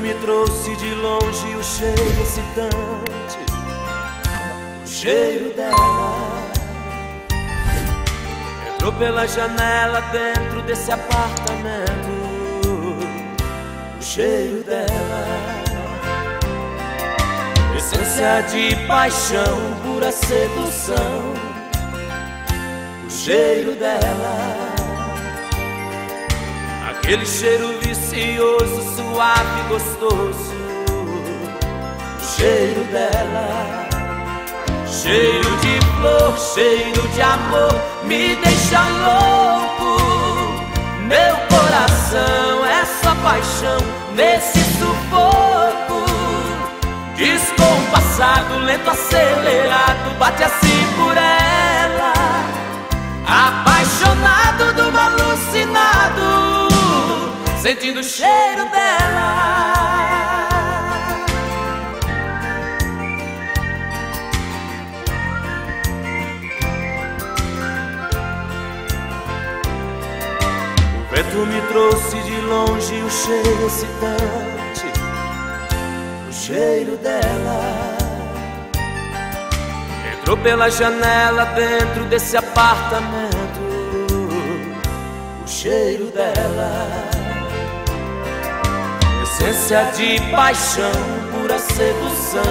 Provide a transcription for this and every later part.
me trouxe de longe o cheiro excitante, o cheiro dela. Entrou pela janela dentro desse apartamento, o cheiro dela. Essência de paixão, pura sedução, o cheiro dela. Aquele cheiro vicioso, suave e gostoso. Cheiro dela Cheiro de flor, cheiro de amor Me deixa louco. Meu coração é só paixão Nesse sufoco. Descompassado, lento, acelerado Bate assim sentindo o cheiro dela. O vento me trouxe de longe o cheiro excitante, o cheiro dela. Entrou pela janela dentro desse apartamento, o cheiro dela essência de paixão, pura sedução,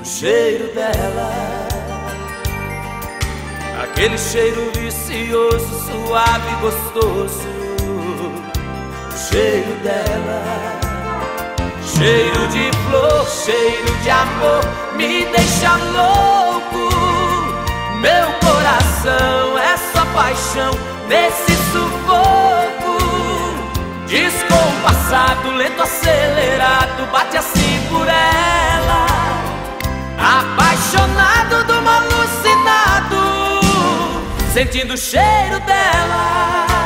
o cheiro dela, aquele cheiro vicioso, suave e gostoso, o cheiro dela, cheiro de flor, cheiro de amor, me deixa louco, meu coração é só paixão nesse sufoco. Descompassado, lento, acelerado, bate assim por ela. Apaixonado do alucinado, sentindo o cheiro dela.